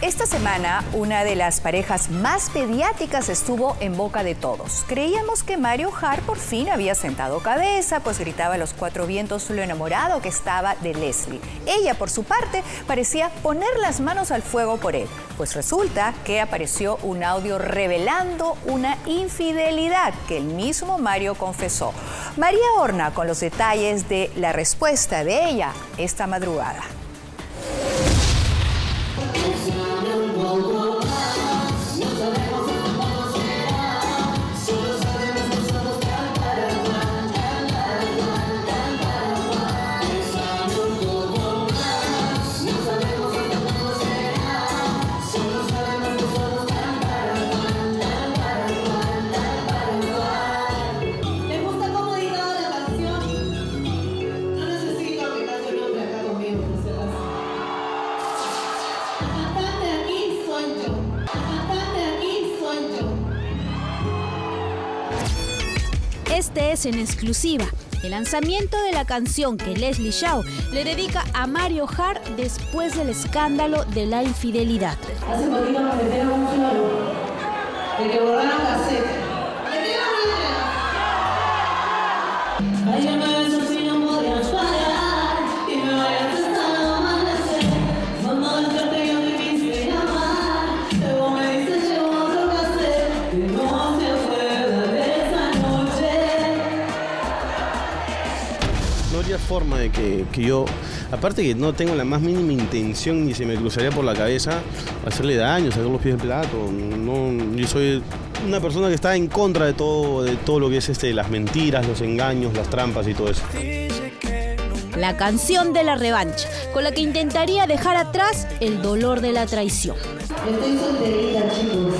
Esta semana, una de las parejas más mediáticas estuvo en boca de todos. Creíamos que Mario Hart por fin había sentado cabeza, pues gritaba a los cuatro vientos lo enamorado que estaba de Leslie. Ella, por su parte, parecía poner las manos al fuego por él, pues resulta que apareció un audio revelando una infidelidad que el mismo Mario confesó. María Horna con los detalles de la respuesta de ella esta madrugada. Este es en exclusiva el lanzamiento de la canción que Leslie Shaw le dedica a Mario Hart después del escándalo de la infidelidad. Hace poquito nos metieron un de que borraron cassette. ¿De forma de que, que yo, aparte que no tengo la más mínima intención ni se me cruzaría por la cabeza hacerle daño, sacar los pies del plato. No, yo soy una persona que está en contra de todo, de todo lo que es este, las mentiras, los engaños, las trampas y todo eso. La canción de la revancha, con la que intentaría dejar atrás el dolor de la traición. Estoy solterita, chicos.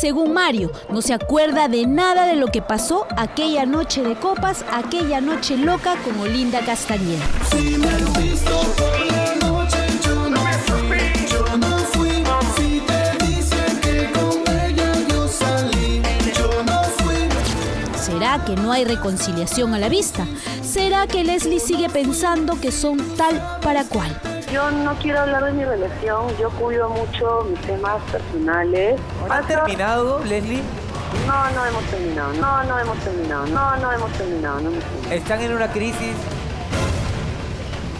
Según Mario, no se acuerda de nada de lo que pasó aquella noche de copas, aquella noche loca con Olinda Castañeda. Si me. ¿Será que no hay reconciliación a la vista? ¿Será que Leslie sigue pensando que son tal para cual? Yo no quiero hablar de mi relación, yo cuido mucho mis temas personales. ¿Han terminado, Leslie? No, no hemos terminado, no, no hemos terminado, no, no hemos terminado, no hemos terminado. ¿Están en una crisis?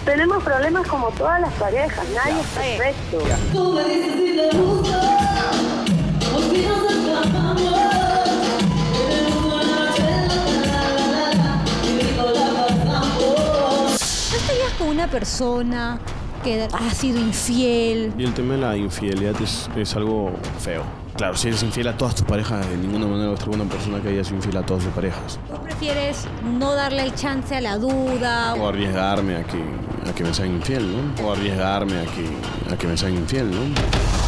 Tenemos problemas como todas las parejas, nadie es perfecto. Tú me dices si te gusta o si nos escapamos. Tenemos una noche la la la la y rico la pasamos. ¿No estarías con una persona que ha sido infiel? Y el tema de la infidelidad es, es algo feo. Claro, si eres infiel a todas tus parejas, de ninguna manera va a estar una persona que haya sido infiel a todas sus parejas. ¿Tú prefieres no darle el chance a la duda? O arriesgarme a que, a que me sean infiel, ¿no? O arriesgarme a que, a que me sean infiel, ¿no?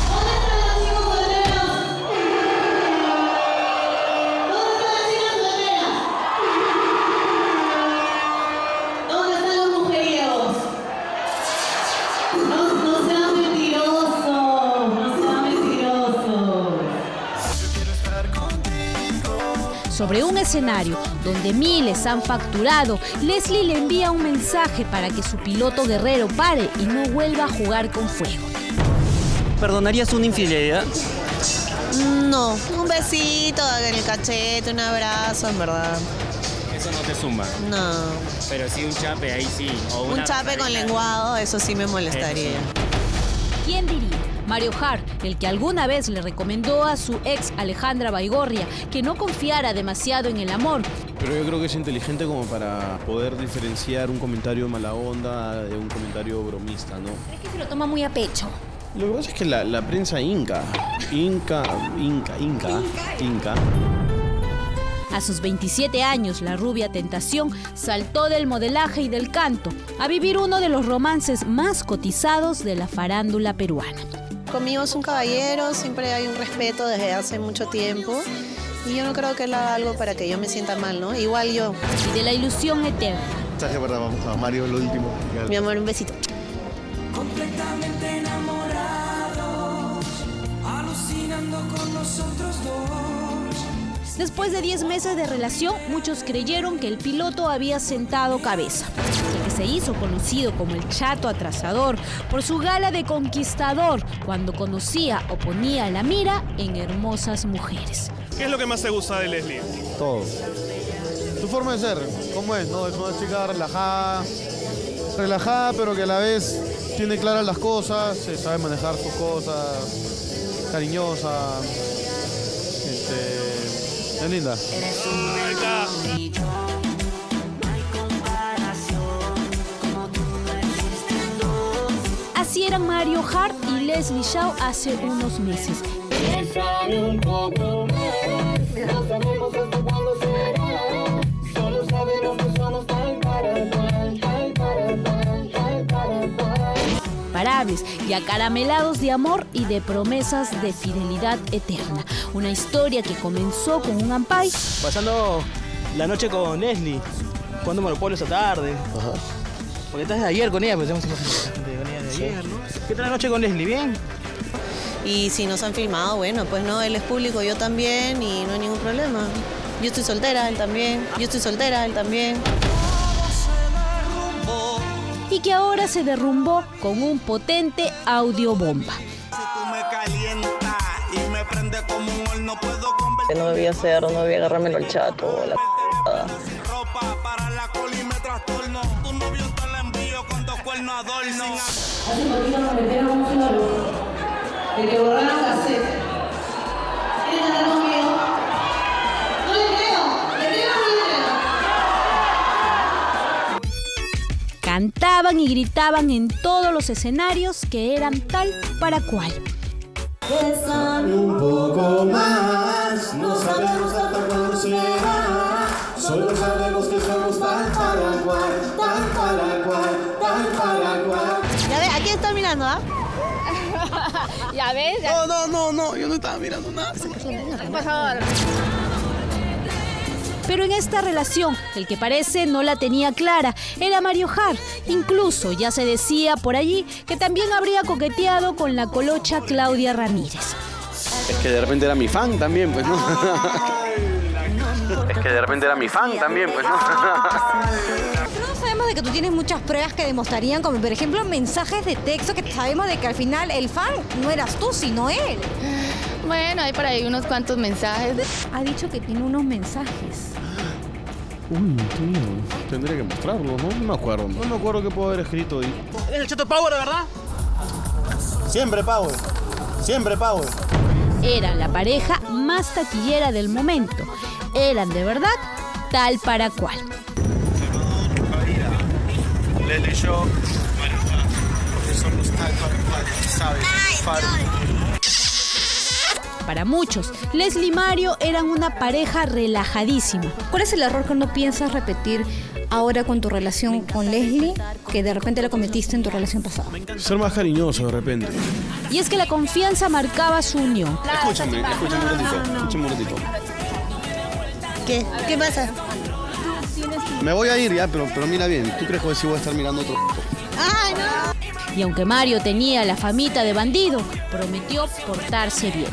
Sobre un escenario donde miles han facturado, Leslie le envía un mensaje para que su piloto guerrero pare y no vuelva a jugar con fuego. ¿Perdonarías una infidelidad? No, un besito en el cachete, un abrazo, en verdad. Eso no te suma. No. Pero sí un chape, ahí sí. O Un chape con lenguado, eso sí me molestaría. ¿Quién diría? Mario Hart, el que alguna vez le recomendó a su ex Alejandra Baigorria que no confiara demasiado en el amor, Pero yo creo que es inteligente como para poder diferenciar un comentario mala onda de un comentario bromista, ¿no? es que se lo toma muy a pecho. Lo que pasa es que la, la prensa inca, inca, inca, inca, inca, A sus 27 años, la rubia tentación saltó del modelaje y del canto a vivir uno de los romances más cotizados de la farándula peruana. Conmigo es un caballero, siempre hay un respeto desde hace mucho tiempo. Y yo no creo que él haga algo para que yo me sienta mal, ¿no? Igual yo. Y de la ilusión eterna. Mensaje para a Mario, lo último. Mi amor, un besito. Completamente enamorados, alucinando con nosotros dos. Después de 10 meses de relación, muchos creyeron que el piloto había sentado cabeza. Se hizo conocido como el chato atrasador por su gala de conquistador cuando conocía o ponía la mira en hermosas mujeres. ¿Qué es lo que más te gusta de Leslie? Todo. Su forma de ser, ¿cómo es? No? Es una chica relajada, relajada, pero que a la vez tiene claras las cosas, se sabe manejar sus cosas, cariñosa. Este, es linda. Ahí está. Así eran Mario Hart y Leslie Shaw hace unos meses. y acaramelados de amor y de promesas de fidelidad eterna. Una historia que comenzó con un ampay Pasando la noche con Leslie, jugando Monopolio esa tarde. Porque estás de ayer con ella, pues ¿Qué tal la noche con Leslie? ¿Bien? Y si nos han filmado, bueno, pues no, él es público, yo también, y no hay ningún problema. Yo estoy soltera, él también. Yo estoy soltera, él también. y que ahora se derrumbó con un potente audiobomba. Que no debía ser, no debía agarrármelo al chato, la p***. Hace poquito nos metieron un floro de que borraron cassette. ¿Quieren andar conmigo? No le creo, le creo no le creo. Cantaban y gritaban en todos los escenarios que eran tal para cual. Bésame un poco más, no sabemos hasta cuándo será. Solo sabemos que somos tal para cual, tal para cual. Está mirando, ¿ah? ya ves. No, no, no, no, yo no estaba mirando nada. Por favor. Pero en esta relación, el que parece no la tenía clara era Mario Hart. Incluso ya se decía por allí que también habría coqueteado con la colocha Claudia Ramírez. Es que de repente era mi fan también, pues, ¿no? es que de repente era mi fan también, pues, ¿no? De que tú tienes muchas pruebas que demostrarían, como por ejemplo mensajes de texto que sabemos de que al final el fan no eras tú, sino él. Bueno, hay por ahí unos cuantos mensajes. Ha dicho que tiene unos mensajes. Uy, tío, tendría que mostrarlo, ¿no? No me acuerdo. No me acuerdo qué puedo haber escrito ahí. ¿Eres el chato Power, de verdad? Siempre Power. Siempre Power. Eran la pareja más taquillera del momento. Eran de verdad tal para cual. Para cual, ¿sabes? Faro. Para muchos, Leslie y Mario eran una pareja relajadísima. ¿Cuál es el error que no piensas repetir ahora con tu relación con Leslie que de repente la cometiste en tu relación pasada? Ser más cariñoso de repente. Y es que la confianza marcaba su unión. Escúchame, escúchame un ratito. Escúchame un ratito. ¿Qué? ¿Qué pasa? Me voy a ir ya, pero, pero mira bien. ¿Tú crees que si voy a estar mirando otro? ¡Ay, no! Y aunque Mario tenía la famita de bandido, prometió portarse bien.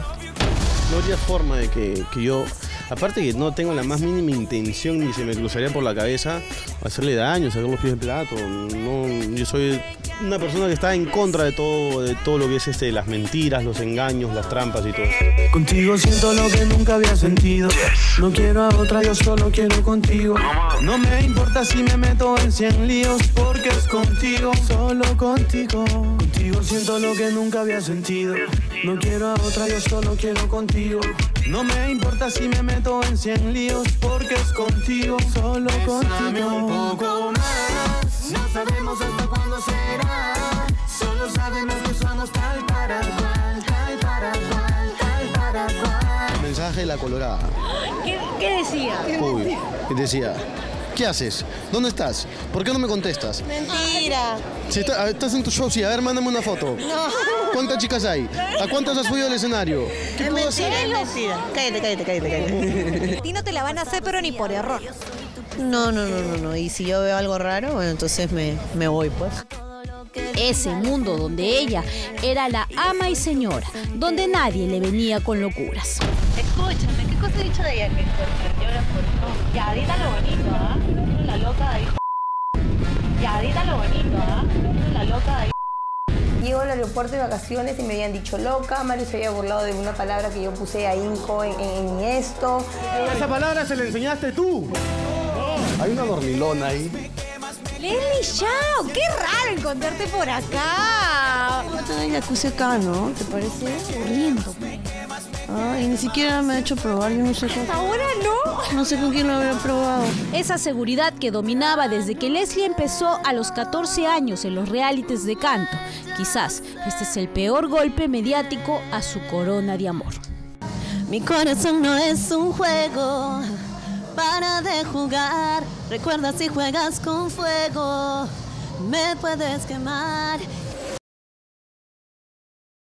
No habría forma de que, que yo, aparte que no tengo la más mínima intención ni se me cruzaría por la cabeza hacerle daño, sacar los pies del plato. No, yo soy una persona que está en contra de todo, de todo lo que es este, las mentiras, los engaños, las trampas y todo. Contigo siento lo que nunca había sentido. No quiero a otra, yo solo quiero contigo. No me importa si me meto en cien líos, porque es contigo, solo contigo. Contigo siento lo que nunca había sentido. No quiero a otra, yo solo quiero contigo. No me importa si me meto en cien líos, porque es contigo, solo contigo. un poco más, no sabemos hasta cuándo será. Solo sabemos que somos tal para cual, tal para cual, tal para cual. El mensaje de la colorada. ¿Qué, qué decía? Uy, decía, ¿qué haces? ¿Dónde estás? ¿Por qué no me contestas? Mentira. Si está- ah, estás en tu show, sí, a ver, mándame una foto. No. ¿Cuántas chicas hay? ¿A cuántas has subido al escenario? ¿Qué Es puedo hacer? mentira, es mentira. Cállate, cállate, cállate, cállate. A ti no te la van a hacer, pero ni por error. No, no, no, no, no. Y si yo veo algo raro, bueno, entonces me, me voy, pues. Ese mundo donde ella era la ama y señora, donde nadie le venía con locuras. Escúchame, ¿qué cosa he dicho de ella? Que llora por. Ya, dita lo bonito, ¿ah? La loca de Ya, dita lo bonito, ¿ah? La loca de Llego al aeropuerto de vacaciones y me habían dicho loca, Mario se había burlado de una palabra que yo puse a Inco en, en- en esto. Esa palabra se la enseñaste tú. Hay una dormilona ahí. Leslie Chao, qué raro encontrarte por acá. Ay, la puse acá, ¿no? ¿Te parece? Corriendo. Ay, ni siquiera me ha hecho probar, yo no sé con... Ahora no. No sé con quién lo habrá probado. Esa seguridad que dominaba desde que Leslie empezó a los 14 años en los realities de canto. Quizás este es el peor golpe mediático a su corona de amor. Mi corazón no es un juego para de jugar. Recuerda si juegas con fuego, me puedes quemar